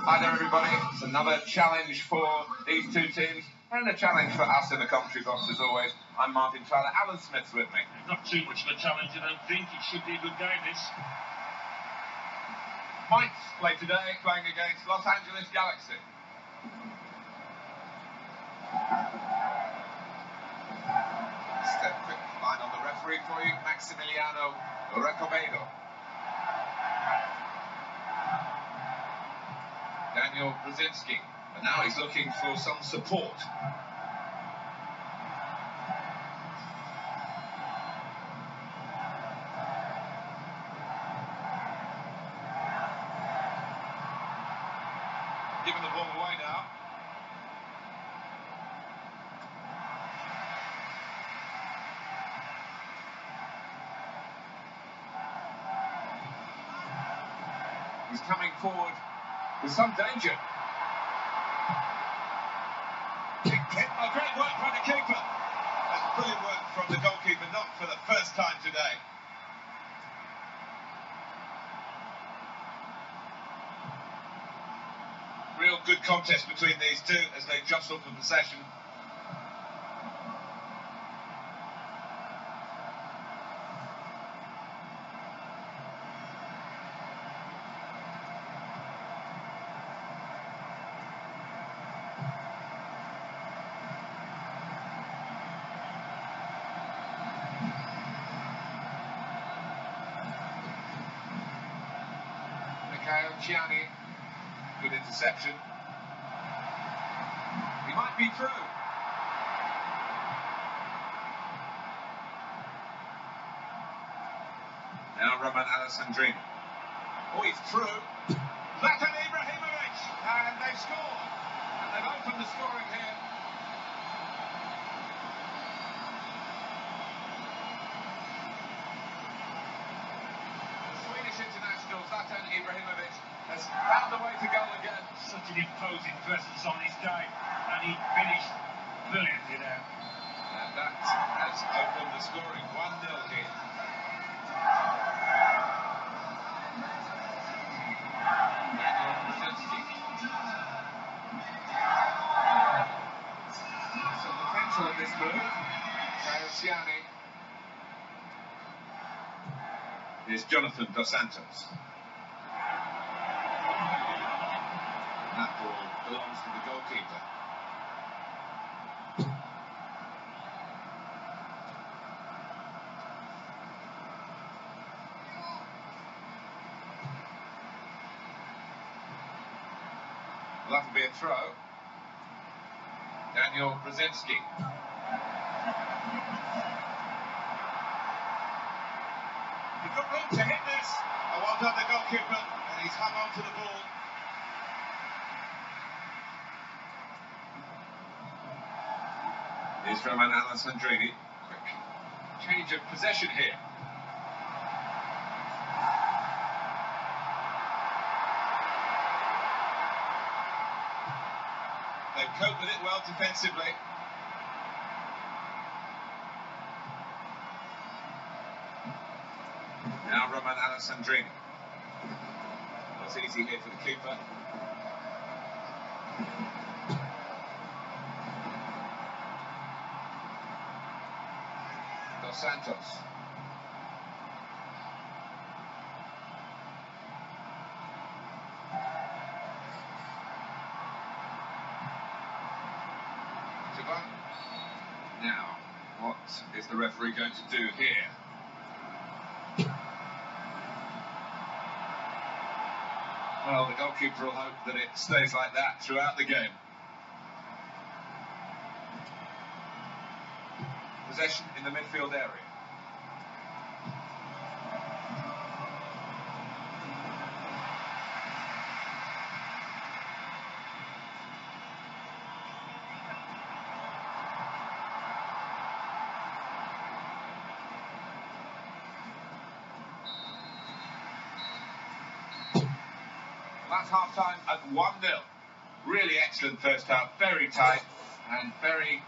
Hi there, everybody. It's another challenge for these two teams and a challenge for us in the commentary box as always. I'm Martin Tyler. Alan Smith's with me. Not too much of a challenge, I don't think. It should be a good game, this. Points play today, playing against Los Angeles Galaxy. A quick line on the referee for you, Maximiliano Recobedo. Daniel Brosinski. And now he's looking for some support. Giving the ball away now. He's coming forward with some danger. Oh, great work by the keeper. That's brilliant work from the goalkeeper, not for the first time today. Real good contest between these two as they jostle for possession. Mikhail good interception. He might be through. Now Roman Alessandrini. Oh, he's through. Zlatan Ibrahimovic, and they've scored. And they've opened the scoring here. The Swedish international Zlatan Ibrahimovic found a way to goal again. Such an imposing presence on his day, and he finished brilliantly there. And that has opened the scoring. 1 0 here. Some potential in this move. Ciani. Here's Jonathan Dos Santos. That ball belongs to the goalkeeper. Well, that'll be a throw. Daniel Brosinski. You've got room to hit this. Oh, well done, the goalkeeper, and he's hung on to the ball. Here's Roman Alessandrini. Quick change of possession here. They cope with it well defensively. Now Roman Alessandrini. Not easy here for the keeper. Santos. Now, what is the referee going to do here? Well, the goalkeeper will hope that it stays like that throughout the game. Possession in the midfield area. That's half time at 1 0. Really excellent first half, very tight and very